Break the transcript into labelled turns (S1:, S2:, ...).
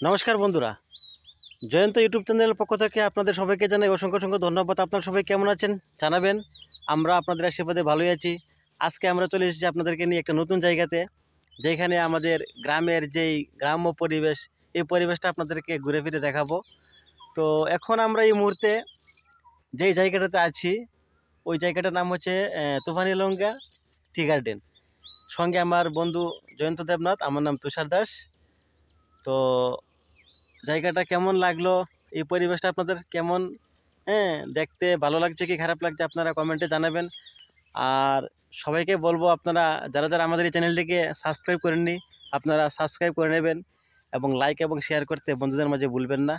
S1: নমস্কার বন্ধুরা। জয়ন্ত ইউটিউব চ্যানেলের পক্ষ থেকে আপনাদের সবাইকে জানাই অসংখ্য অসংখ্য ধন্যবাদ। আপনারা সবাই কেমন আছেন? জানাবেন। আমরা আপনাদের আশীর্বাদে ভালোই আছি। আজকে আমরা চলে এসেছি আপনাদেরকে নিয়ে একটা নতুন জায়গাতে, যেখানে আমাদের গ্রামের যেই গ্রাম্য পরিবেশ, এই পরিবেশটা আপনাদেরকে ঘুরে ফিরে দেখাবো। তো এখন আমরা এই মুহূর্তে যেই জায়গাটাতে আছি, ওই জায়গাটার নাম হচ্ছে তুফানি লঙ্কা টি গার্ডেন। সঙ্গে আমার বন্ধু জয়ন্ত দেবনাথ, আমার নাম তুষার দাস। তো জায়গাটা কেমন লাগল? এই পরিবেশটা আপনাদের কেমন? হ্যাঁ দেখতে ভালো লাগছে কি খারাপ লাগছে আপনারা কমেন্টে জানাবেন। আর সবাইকে বলব আপনারা, যারা যারা আমাদের এই চ্যানেলটিকে সাবস্ক্রাইব করেননি, আপনারা সাবস্ক্রাইব করে নেবেন এবং লাইক এবং শেয়ার করতে বন্ধুদের মাঝে ভুলবেন না।